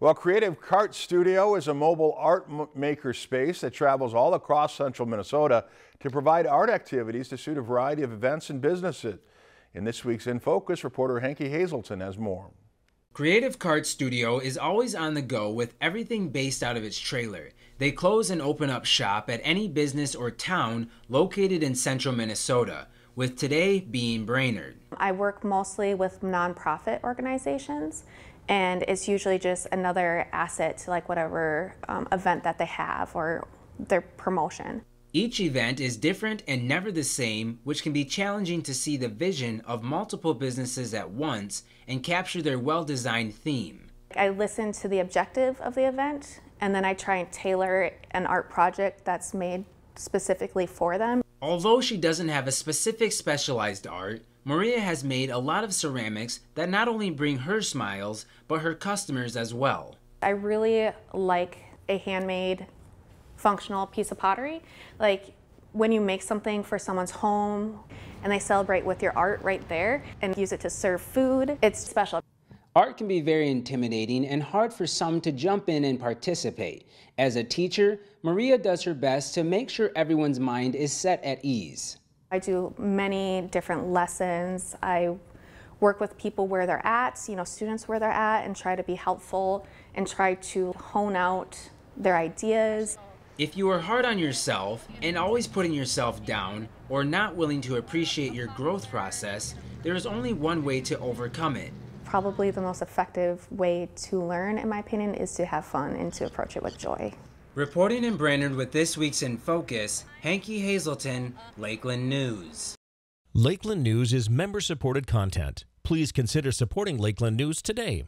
Well, Creative Cart Studio is a mobile art maker space that travels all across central Minnesota to provide art activities to suit a variety of events and businesses. In this week's In Focus, reporter Hanky Hazelton has more. Creative Cart Studio is always on the go with everything based out of its trailer. They close and open up shop at any business or town located in central Minnesota, with today being Brainerd. I work mostly with nonprofit organizations and it's usually just another asset to like whatever um, event that they have or their promotion. Each event is different and never the same, which can be challenging to see the vision of multiple businesses at once and capture their well designed theme. I listen to the objective of the event and then I try and tailor an art project that's made specifically for them. Although she doesn't have a specific specialized art, Maria has made a lot of ceramics that not only bring her smiles, but her customers as well. I really like a handmade functional piece of pottery. Like when you make something for someone's home and they celebrate with your art right there and use it to serve food, it's special. Art can be very intimidating and hard for some to jump in and participate. As a teacher, Maria does her best to make sure everyone's mind is set at ease. I do many different lessons. I work with people where they're at, you know, students where they're at, and try to be helpful and try to hone out their ideas. If you are hard on yourself and always putting yourself down or not willing to appreciate your growth process, there is only one way to overcome it. Probably the most effective way to learn, in my opinion, is to have fun and to approach it with joy. Reporting in Brainerd with this week's In Focus, Hanky Hazelton, Lakeland News. Lakeland News is member supported content. Please consider supporting Lakeland News today.